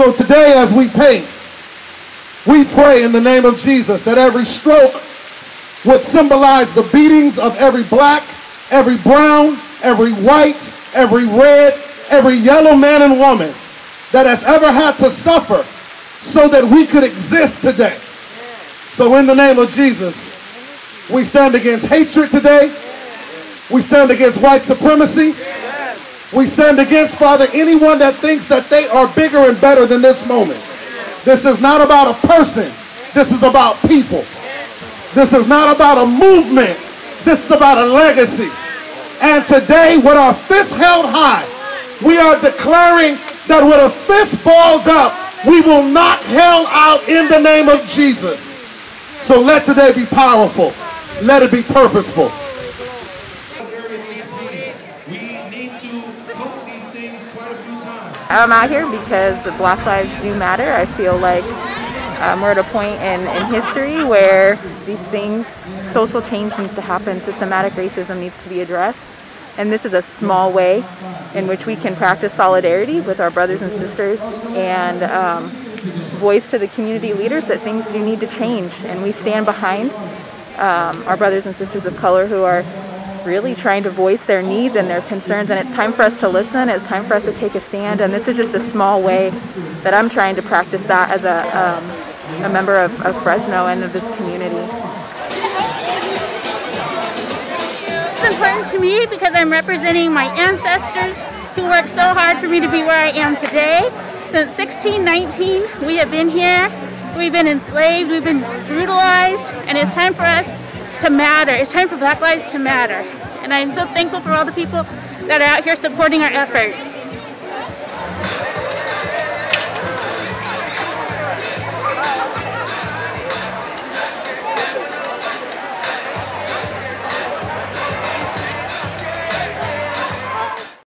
So today as we paint, we pray in the name of Jesus that every stroke would symbolize the beatings of every black, every brown, every white, every red, every yellow man and woman that has ever had to suffer so that we could exist today. So in the name of Jesus, we stand against hatred today. We stand against white supremacy. We stand against, Father, anyone that thinks that they are bigger and better than this moment. This is not about a person. This is about people. This is not about a movement. This is about a legacy. And today, with our fists held high, we are declaring that with a fist balled up, we will knock hell out in the name of Jesus. So let today be powerful. Let it be purposeful. I'm out here because Black Lives do matter. I feel like um, we're at a point in, in history where these things, social change needs to happen, systematic racism needs to be addressed. And this is a small way in which we can practice solidarity with our brothers and sisters and um, voice to the community leaders that things do need to change. And we stand behind um, our brothers and sisters of color who are really trying to voice their needs and their concerns. And it's time for us to listen. It's time for us to take a stand. And this is just a small way that I'm trying to practice that as a, um, a member of, of Fresno and of this community. It's important to me because I'm representing my ancestors who worked so hard for me to be where I am today. Since 1619, we have been here. We've been enslaved, we've been brutalized, and it's time for us to matter. It's time for Black Lives to matter. And I'm so thankful for all the people that are out here supporting our efforts.